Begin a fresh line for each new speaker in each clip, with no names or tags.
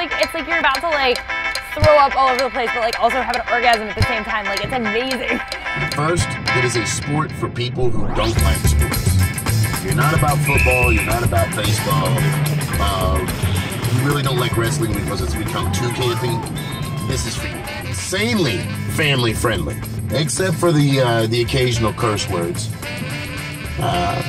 like it's like you're about to like throw up all over the place, but like also have an orgasm at the same time. Like it's amazing.
First, it is a sport for people who don't like sports. You're not about football. You're not about baseball. Uh, you really don't like wrestling because it's become too campy. This is for you. Insanely family friendly, except for the uh, the occasional curse words. Uh,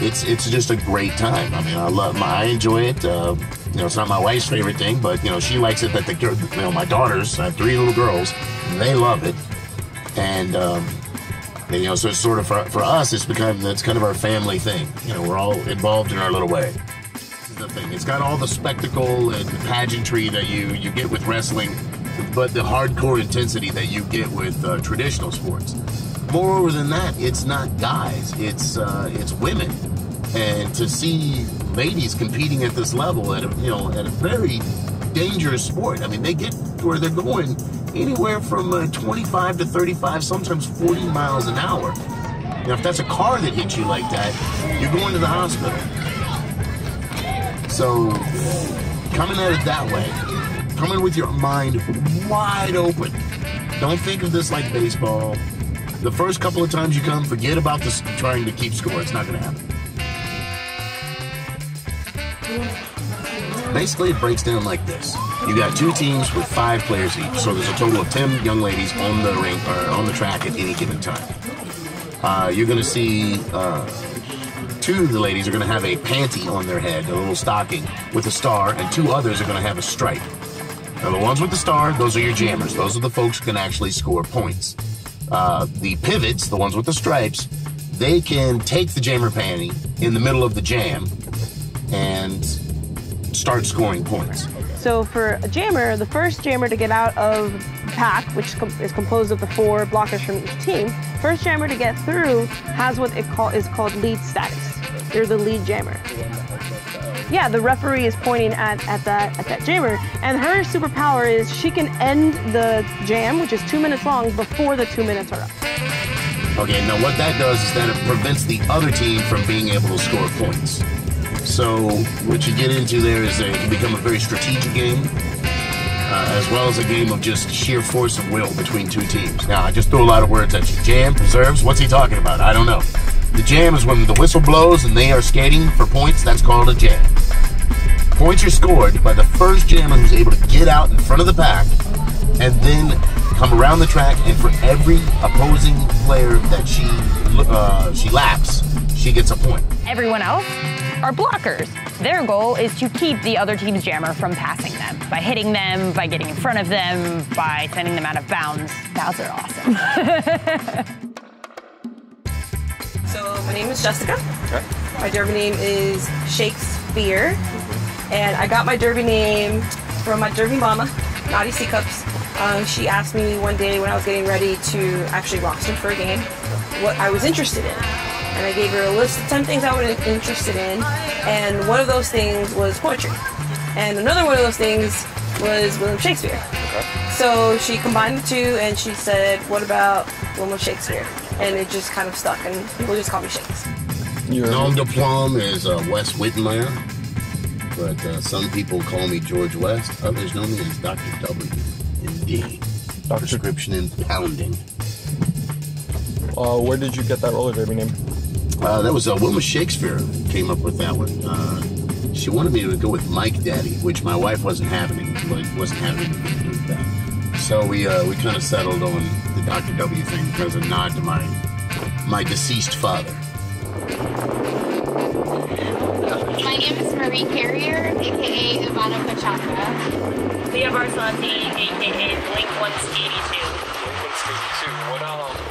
it's it's just a great time. I mean, I love my, I enjoy it. Uh, you know, it's not my wife's favorite thing, but you know, she likes it. That the you know, my daughters, I have three little girls, they love it, and um, and, you know, so it's sort of for, for us, it's become that's kind of our family thing. You know, we're all involved in our little way. The thing. It's got all the spectacle and pageantry that you you get with wrestling, but the hardcore intensity that you get with uh, traditional sports. Moreover than that, it's not guys; it's uh, it's women, and to see ladies competing at this level at a you know at a very dangerous sport. I mean, they get to where they're going anywhere from uh, 25 to 35, sometimes 40 miles an hour. Now, if that's a car that hits you like that, you're going to the hospital. So, coming at it that way, coming with your mind wide open. Don't think of this like baseball. The first couple of times you come, forget about this trying to keep score. It's not going to happen. Basically, it breaks down like this. You got two teams with five players each, so there's a total of ten young ladies on the ring or on the track at any given time. Uh, you're going to see uh, two of the ladies are going to have a panty on their head, a little stocking with a star, and two others are going to have a stripe. Now, the ones with the star, those are your jammers. Those are the folks who can actually score points. Uh, the pivots, the ones with the stripes, they can take the jammer panty in the middle of the jam and start scoring points.
So for a jammer, the first jammer to get out of the pack, which is composed of the four blockers from each team, first jammer to get through has what it call, is called lead status. You're the lead jammer. Yeah, the referee is pointing at, at that at that jammer, and her superpower is she can end the jam, which is two minutes long, before the two minutes are up.
Okay, now what that does is that it prevents the other team from being able to score points. So what you get into there is it can become a very strategic game, uh, as well as a game of just sheer force of will between two teams. Now I just threw a lot of words at you. Jam, preserves. What's he talking about? I don't know. The jam is when the whistle blows and they are skating for points. That's called a jam. Points are scored by the first jammer who's able to get out in front of the pack and then come around the track. And for every opposing player that she uh, she laps, she gets a point.
Everyone else are blockers. Their goal is to keep the other team's jammer from passing them by hitting them, by getting in front of them, by sending them out of bounds. Bounds are awesome.
So my name is Jessica. Okay. My derby name is Shakespeare, and I got my derby name from my derby mama, Naughty C Cups. Um, she asked me one day when I was getting ready to actually roster for a game what I was interested in, and I gave her a list of ten things I was interested in, and one of those things was poetry, and another one of those things was William Shakespeare. So she combined the two, and she said, "What about William Shakespeare?" And it just kind of stuck, and people just call me Shakes.
Your
Nom de plume is uh, Wes Whitmire, but uh, some people call me George West. Others know me as Dr. W. Indeed.
Dr.
Prescription in pounding.
Uh, where did you get that roller derby name?
Uh, that was uh, Wilma Shakespeare came up with that one. Uh, she wanted me to go with Mike Daddy, which my wife wasn't having. it, Like, wasn't having anything to do with that. So we uh, we kind of settled on the Dr. W thing as a nod to my my deceased father.
My name is Marie Carrier, aka Ivana Pachanga.
Leah Barcelona, aka Blink 182.
What, um, what inspired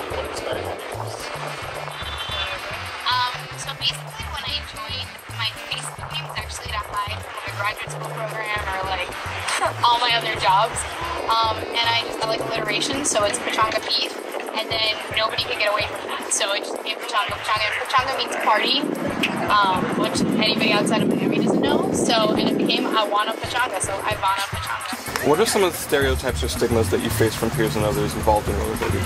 graduate school program or like all my other jobs. Um, and I just got like alliteration, so it's Pachanga Beef. And then nobody could get away from that, so it just became Pachanga. Pachanga, Pachanga means party, um, which anybody outside of Miami doesn't know. So, and it became Iwana Pachanga, so Ivana Pachanga.
What are some of the stereotypes or stigmas that you face from peers and others involved in roller derby?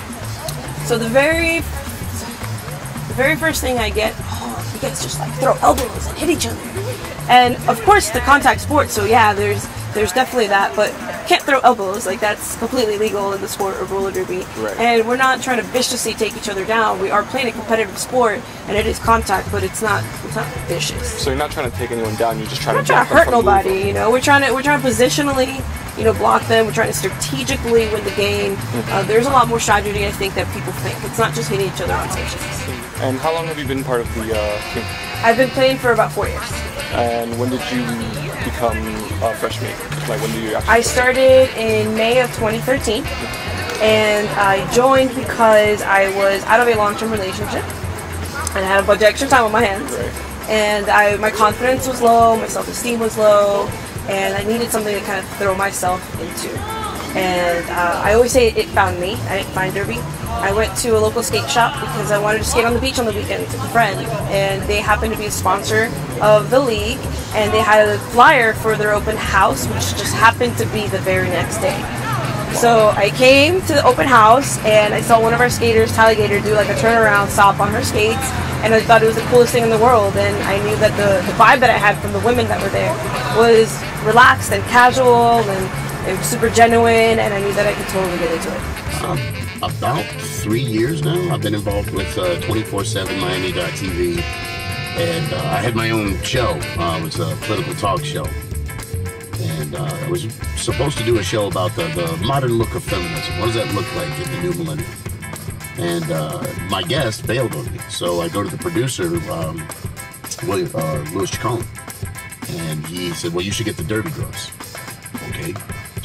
So the very, the very first thing I get, oh, you guys just like throw elbows and hit each other. And of course, the contact sport. So yeah, there's there's definitely that, but can't throw elbows. Like that's completely legal in the sport of roller derby.
Right.
And we're not trying to viciously take each other down. We are playing a competitive sport, and it is contact, but it's not it's not vicious.
So you're not trying to take anyone down. You're just trying
We're
to
not trying to hurt nobody.
moving.
You know, we're trying to we're trying to positionally, you know, block them. We're trying to strategically win the game.
Mm-hmm.
Uh, there's a lot more strategy, I think, that people think. It's not just hitting each other on stations.
And how long have you been part of the uh, team?
I've been playing for about four years.
And when did you become a freshman? Like when did you actually?
I started in May of 2013, and I joined because I was out of a long-term relationship and I had a bunch of extra time on my hands.
Right.
And I, my confidence was low, my self-esteem was low, and I needed something to kind of throw myself into. And uh, I always say it found me. I didn't find Derby. I went to a local skate shop because I wanted to skate on the beach on the weekends with a friend, and they happened to be a sponsor of the league, and they had a flyer for their open house, which just happened to be the very next day. So I came to the open house and I saw one of our skaters, Tyler Gator, do like a turnaround stop on her skates, and I thought it was the coolest thing in the world. And I knew that the, the vibe that I had from the women that were there was relaxed and casual and it was super genuine, and I knew that I could totally get into it.
Um, about three years now, I've been involved with uh, 24/7 Miami.tv, and uh, I had my own show. Uh, it was a political talk show, and uh, I was supposed to do a show about the, the modern look of feminism. What does that look like in the new millennium? And uh, my guest bailed on me, so I go to the producer, um, William, uh, Louis Chacon, and he said, "Well, you should get the Derby Girls." Okay,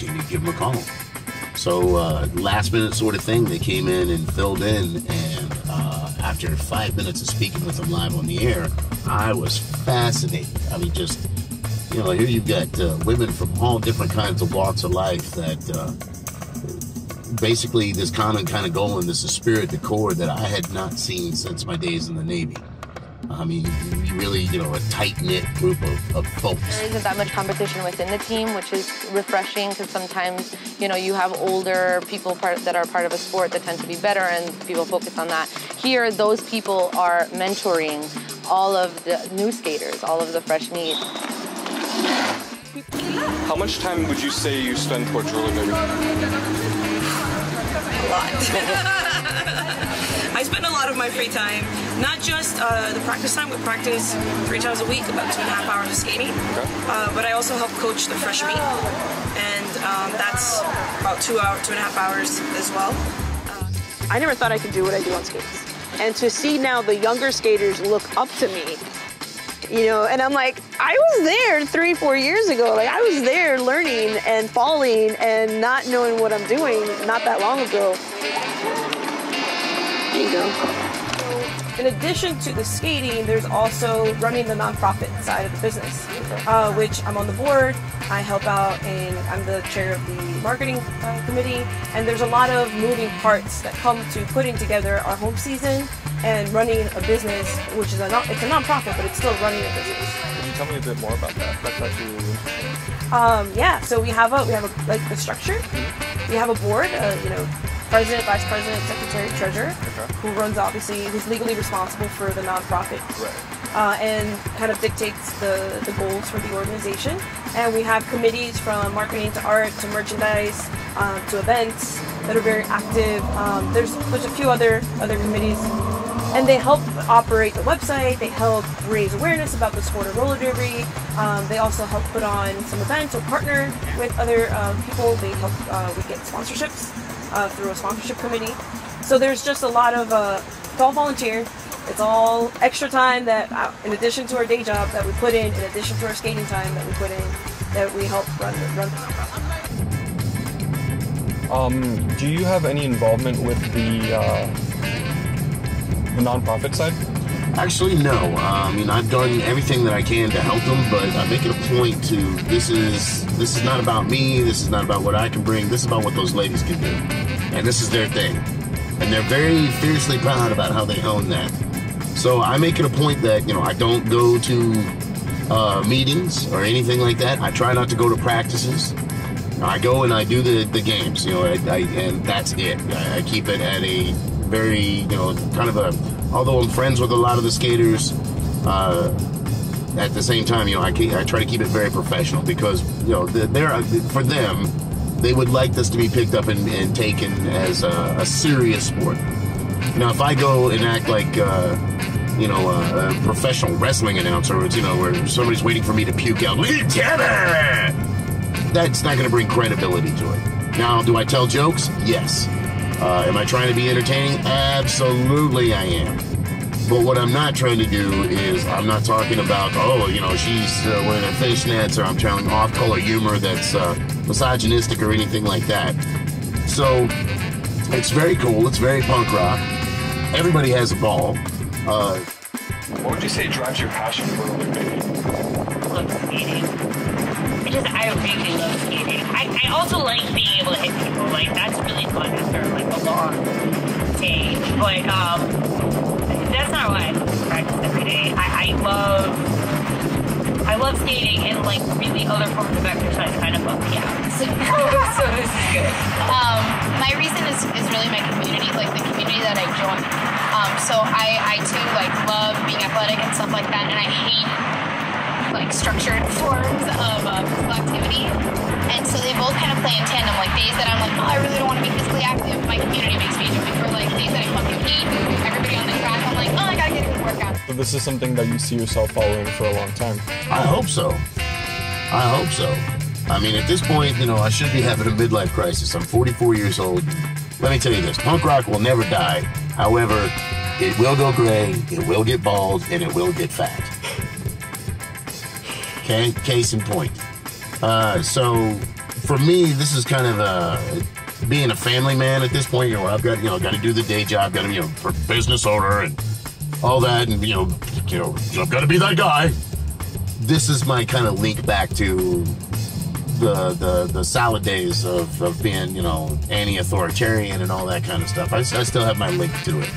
you give them a call? So uh, last minute sort of thing, they came in and filled in, and uh, after five minutes of speaking with them live on the air, I was fascinated. I mean, just you know, here you've got uh, women from all different kinds of walks of life that uh, basically this common kind of goal and this spirit, the core that I had not seen since my days in the Navy. I mean, really, you know, a tight knit group of, of folks.
There isn't that much competition within the team, which is refreshing because sometimes, you know, you have older people part, that are part of a sport that tend to be better and people focus on that. Here, those people are mentoring all of the new skaters, all of the fresh meat.
How much time would you say you spend towards roller derby?
a lot. I spend a lot of my free time, not just uh, the practice time. We practice three times a week, about two and a half hours of skating. Uh, but I also help coach the fresh meat, and um, that's about two hour, two and a half hours as well.
I never thought I could do what I do on skates. And to see now the younger skaters look up to me, you know, and I'm like, I was there three, four years ago. Like, I was there learning and falling and not knowing what I'm doing not that long ago. There you go.
In addition to the skating, there's also running the nonprofit side of the business, uh, which I'm on the board. I help out, and I'm the chair of the marketing uh, committee. And there's a lot of moving parts that come to putting together our home season and running a business, which is a non- it's a nonprofit, but it's still running a business.
Can you tell me a bit more about that? That's actually really interesting.
Um, yeah, so we have a we have a like the structure. We have a board, uh, you know, president, vice president, secretary, treasurer, who runs obviously who's legally responsible for the nonprofit.
Right.
Uh, and kind of dictates the, the goals for the organization. And we have committees from marketing to art to merchandise um, to events that are very active. Um, there's there's a few other other committees, and they help operate the website. They help raise awareness about the sport of roller derby. Um, they also help put on some events or partner with other uh, people. They help uh, we get sponsorships uh, through a sponsorship committee. So there's just a lot of uh, it's all volunteer. It's all extra time that, uh, in addition to our day job, that we put in, in addition to our skating time that we put in, that we help run run.
Um, do you have any involvement with the uh, the nonprofit side?
Actually, no. I mean, I've done everything that I can to help them, but I make it a point to this is this is not about me. This is not about what I can bring. This is about what those ladies can do, and this is their thing, and they're very fiercely proud about how they own that. So I make it a point that you know I don't go to uh, meetings or anything like that. I try not to go to practices. I go and I do the, the games, you know, I, I, and that's it. I, I keep it at a very, you know, kind of a. Although I'm friends with a lot of the skaters, uh, at the same time, you know, I, keep, I try to keep it very professional because you know they're for them, they would like this to be picked up and, and taken as a, a, serious sport. Now, if I go and act like uh, you know a, a, professional wrestling announcer, it's you know where somebody's waiting for me to puke out, Tanner, that's not going to bring credibility to it. Now, do I tell jokes? Yes. Uh, am I trying to be entertaining? Absolutely, I am. But what I'm not trying to do is I'm not talking about oh you know she's uh, wearing a fishnets or I'm telling off-color humor that's uh, misogynistic or anything like that. So it's very cool. It's very punk rock. Everybody has a ball. Uh,
what would you say drives your passion for rollerblading?
Love skating. Just I really love skating. I, I also like being able to hit people. Like that's really fun after like a long day. But um that's not why I practice every day. I, I love I love skating and like really other forms of exercise kind of bum me out. So, so this is good.
Um, my reason is, is really my community, like the community that I join. Um, so I, I too like love being athletic and stuff like that, and I hate like structured forms of uh, physical activity. And so they both kind of play in tandem. Like days that I'm like, oh, I really don't want to be physically active, my community makes me do it. Or like days that I fucking hate everybody on the track, I'm like, oh, I gotta get a good workout.
So this is something that you see yourself following for a long time.
I hope so. I hope so. I mean, at this point, you know, I should be having a midlife crisis. I'm 44 years old. Let me tell you this punk rock will never die. However, it will go gray, it will get bald, and it will get fat. Okay, case in point. Uh, so for me, this is kind of a being a family man at this point. You know, I've got you know got to do the day job, got to be a business owner and all that, and you know, you know, I've got to be that guy. This is my kind of link back to the the the salad days of, of being you know anti-authoritarian and all that kind of stuff. I, I still have my link to it.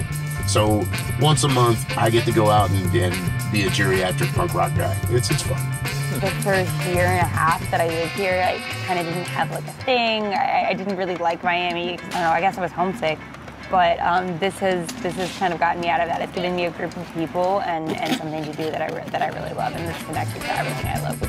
So once a month, I get to go out and, and be a geriatric punk rock guy. It's it's fun
the first year and a half that I lived here, I kind of didn't have like a thing. I, I, didn't really like Miami. I don't know. I guess I was homesick. But um, this has this has kind of gotten me out of that. It's given me a group of people and, and something to do that I that I really love, and this connected to everything I love.